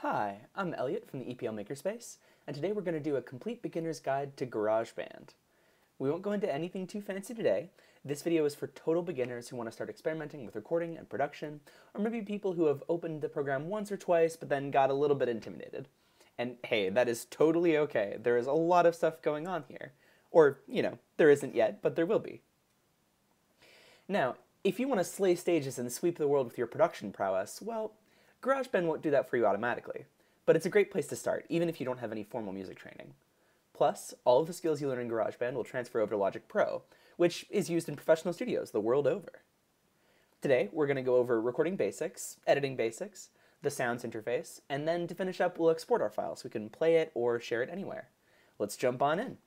Hi, I'm Elliot from the EPL Makerspace, and today we're going to do a complete beginner's guide to GarageBand. We won't go into anything too fancy today. This video is for total beginners who want to start experimenting with recording and production, or maybe people who have opened the program once or twice but then got a little bit intimidated. And hey, that is totally okay. There is a lot of stuff going on here. Or, you know, there isn't yet, but there will be. Now, if you want to slay stages and sweep the world with your production prowess, well, GarageBand won't do that for you automatically, but it's a great place to start, even if you don't have any formal music training. Plus, all of the skills you learn in GarageBand will transfer over to Logic Pro, which is used in professional studios the world over. Today, we're going to go over recording basics, editing basics, the sounds interface, and then to finish up, we'll export our file so we can play it or share it anywhere. Let's jump on in.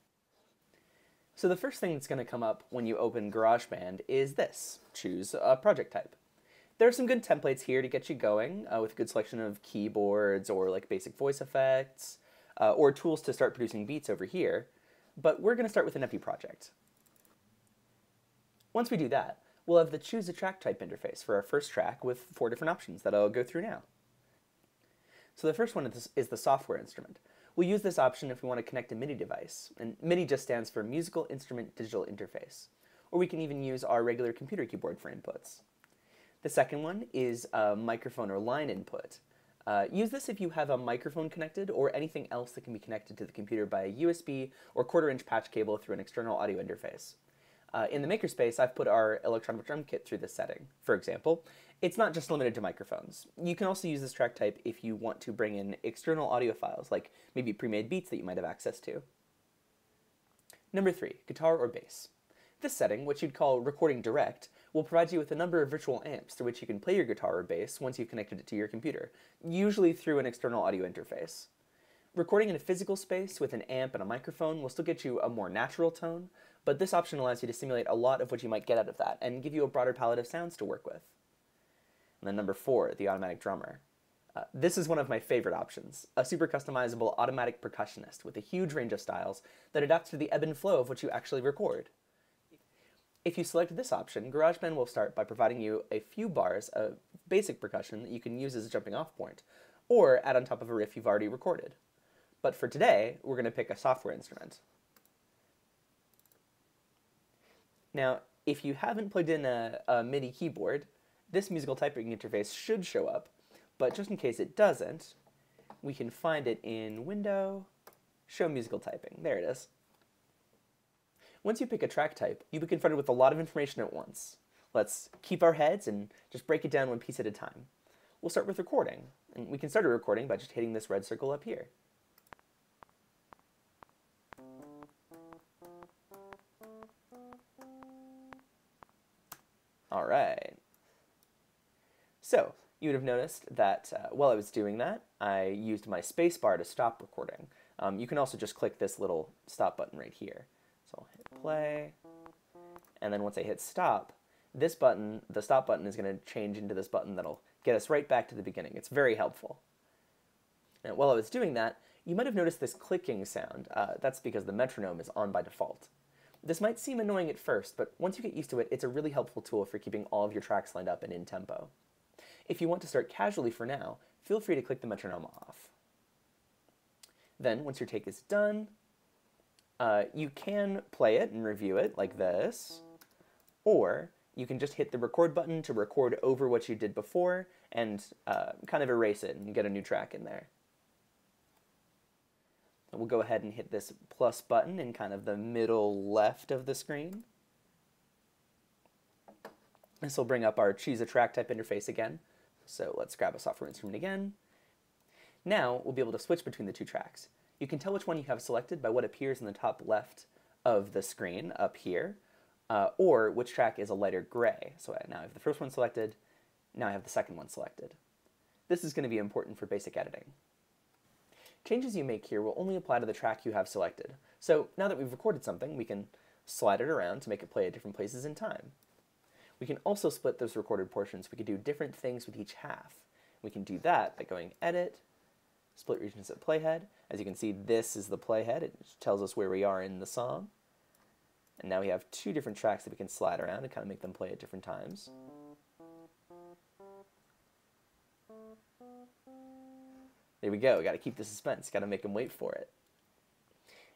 So the first thing that's going to come up when you open GarageBand is this, choose a project type. There are some good templates here to get you going uh, with a good selection of keyboards or like basic voice effects uh, or tools to start producing beats over here, but we're going to start with an empty project. Once we do that, we'll have the choose a track type interface for our first track with four different options that I'll go through now. So the first one is, is the software instrument. We'll use this option if we want to connect a MIDI device, and MIDI just stands for Musical Instrument Digital Interface. Or we can even use our regular computer keyboard for inputs. The second one is a microphone or line input. Uh, use this if you have a microphone connected or anything else that can be connected to the computer by a USB or quarter inch patch cable through an external audio interface. Uh, in the makerspace, I've put our electronic drum kit through this setting. For example, it's not just limited to microphones. You can also use this track type if you want to bring in external audio files, like maybe pre-made beats that you might have access to. Number three, guitar or bass. This setting, which you'd call recording direct, will provide you with a number of virtual amps through which you can play your guitar or bass once you've connected it to your computer, usually through an external audio interface. Recording in a physical space with an amp and a microphone will still get you a more natural tone, but this option allows you to simulate a lot of what you might get out of that and give you a broader palette of sounds to work with. And then number four, the automatic drummer. Uh, this is one of my favorite options, a super customizable automatic percussionist with a huge range of styles that adapts to the ebb and flow of what you actually record. If you select this option, GarageBand will start by providing you a few bars of basic percussion that you can use as a jumping off point, or add on top of a riff you've already recorded. But for today, we're going to pick a software instrument. Now, if you haven't plugged in a, a MIDI keyboard, this musical typing interface should show up, but just in case it doesn't, we can find it in Window, Show Musical Typing. There it is. Once you pick a track type, you'll be confronted with a lot of information at once. Let's keep our heads and just break it down one piece at a time. We'll start with recording, and we can start a recording by just hitting this red circle up here. All right. So, you would have noticed that uh, while I was doing that, I used my spacebar to stop recording. Um, you can also just click this little stop button right here. So I'll hit play, and then once I hit stop, this button, the stop button, is going to change into this button that'll get us right back to the beginning. It's very helpful. And while I was doing that, you might have noticed this clicking sound. Uh, that's because the metronome is on by default. This might seem annoying at first, but once you get used to it, it's a really helpful tool for keeping all of your tracks lined up and in tempo. If you want to start casually for now, feel free to click the metronome off. Then, once your take is done, uh, you can play it and review it like this, or you can just hit the record button to record over what you did before and uh, kind of erase it and get a new track in there. We'll go ahead and hit this plus button in kind of the middle left of the screen. This will bring up our choose a track type interface again. So let's grab a software instrument again. Now we'll be able to switch between the two tracks. You can tell which one you have selected by what appears in the top left of the screen up here, uh, or which track is a lighter gray. So now I have the first one selected, now I have the second one selected. This is going to be important for basic editing. Changes you make here will only apply to the track you have selected. So now that we've recorded something, we can slide it around to make it play at different places in time. We can also split those recorded portions. We can do different things with each half. We can do that by going Edit, Split Regions at Playhead. As you can see, this is the playhead. It tells us where we are in the song. And now we have two different tracks that we can slide around and kind of make them play at different times. There we go. we Got to keep the suspense. Got to make them wait for it.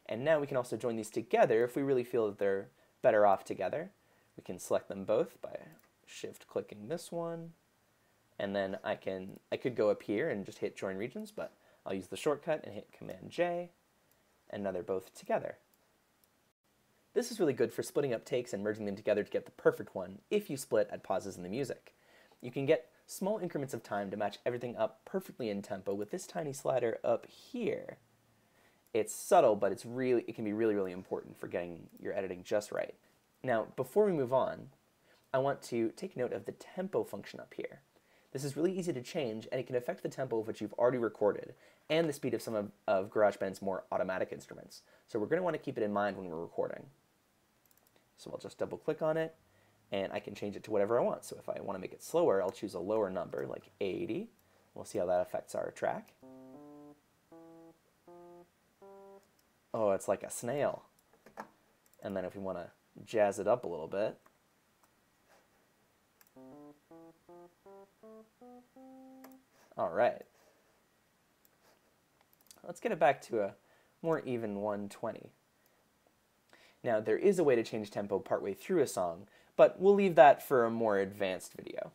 And now we can also join these together if we really feel that they're better off together. We can select them both by shift clicking this one. And then I can I could go up here and just hit join regions, but I'll use the shortcut and hit Command J, and now they're both together. This is really good for splitting up takes and merging them together to get the perfect one if you split at pauses in the music. You can get small increments of time to match everything up perfectly in tempo with this tiny slider up here. It's subtle, but it's really it can be really, really important for getting your editing just right. Now, before we move on, I want to take note of the tempo function up here. This is really easy to change, and it can affect the tempo of what you've already recorded, and the speed of some of, of GarageBand's more automatic instruments. So we're going to want to keep it in mind when we're recording. So I'll just double click on it and I can change it to whatever I want. So if I want to make it slower, I'll choose a lower number like 80. We'll see how that affects our track. Oh, it's like a snail. And then if we want to jazz it up a little bit, all right. Let's get it back to a more even 120. Now, there is a way to change tempo partway through a song, but we'll leave that for a more advanced video.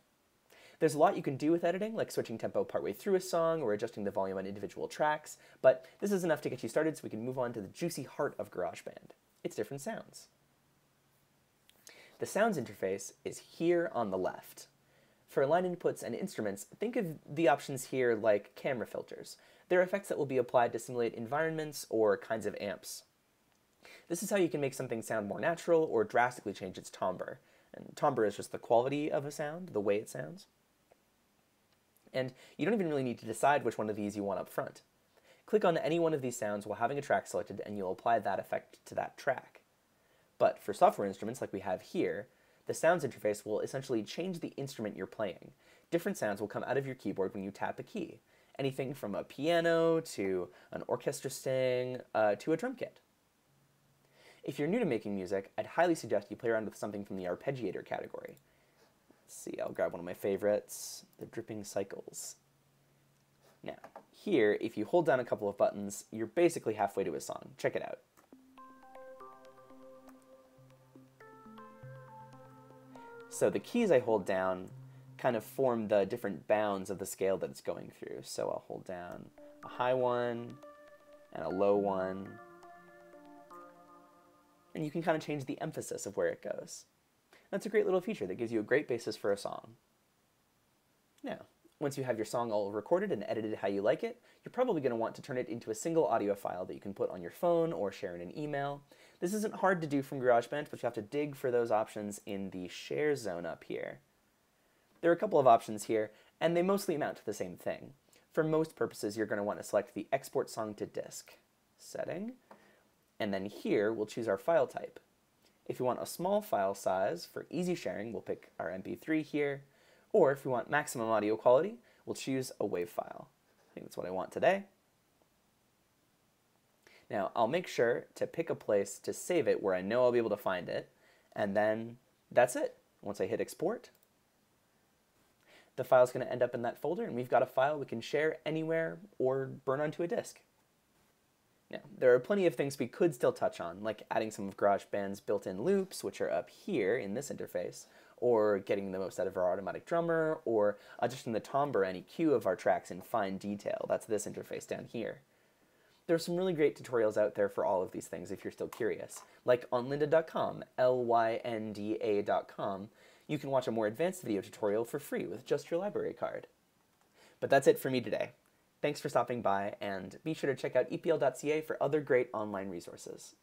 There's a lot you can do with editing, like switching tempo partway through a song or adjusting the volume on individual tracks, but this is enough to get you started so we can move on to the juicy heart of GarageBand. It's different sounds. The sounds interface is here on the left. For line inputs and instruments, think of the options here like camera filters. They're effects that will be applied to simulate environments or kinds of amps. This is how you can make something sound more natural or drastically change its timbre. And timbre is just the quality of a sound, the way it sounds. And you don't even really need to decide which one of these you want up front. Click on any one of these sounds while having a track selected and you'll apply that effect to that track. But for software instruments like we have here, the sounds interface will essentially change the instrument you're playing. Different sounds will come out of your keyboard when you tap a key. Anything from a piano to an orchestra sting uh, to a drum kit. If you're new to making music, I'd highly suggest you play around with something from the arpeggiator category. Let's see, I'll grab one of my favorites, the Dripping Cycles. Now, here, if you hold down a couple of buttons, you're basically halfway to a song. Check it out. So the keys I hold down kind of form the different bounds of the scale that it's going through. So I'll hold down a high one and a low one and you can kind of change the emphasis of where it goes. That's a great little feature that gives you a great basis for a song. Now, once you have your song all recorded and edited how you like it, you're probably going to want to turn it into a single audio file that you can put on your phone or share in an email. This isn't hard to do from GarageBand, but you have to dig for those options in the share zone up here. There are a couple of options here, and they mostly amount to the same thing. For most purposes, you're going to want to select the Export Song to Disk setting, and then here, we'll choose our file type. If you want a small file size for easy sharing, we'll pick our MP3 here. Or if we want maximum audio quality, we'll choose a WAV file. I think that's what I want today. Now, I'll make sure to pick a place to save it where I know I'll be able to find it, and then that's it. Once I hit export, the file's going to end up in that folder, and we've got a file we can share anywhere or burn onto a disk. Now, there are plenty of things we could still touch on, like adding some of GarageBand's built-in loops, which are up here in this interface, or getting the most out of our automatic drummer, or adjusting the timbre and EQ of our tracks in fine detail. That's this interface down here. There are some really great tutorials out there for all of these things if you're still curious. Like on lynda.com, L-Y-N-D-A.com, you can watch a more advanced video tutorial for free with just your library card. But that's it for me today. Thanks for stopping by, and be sure to check out epl.ca for other great online resources.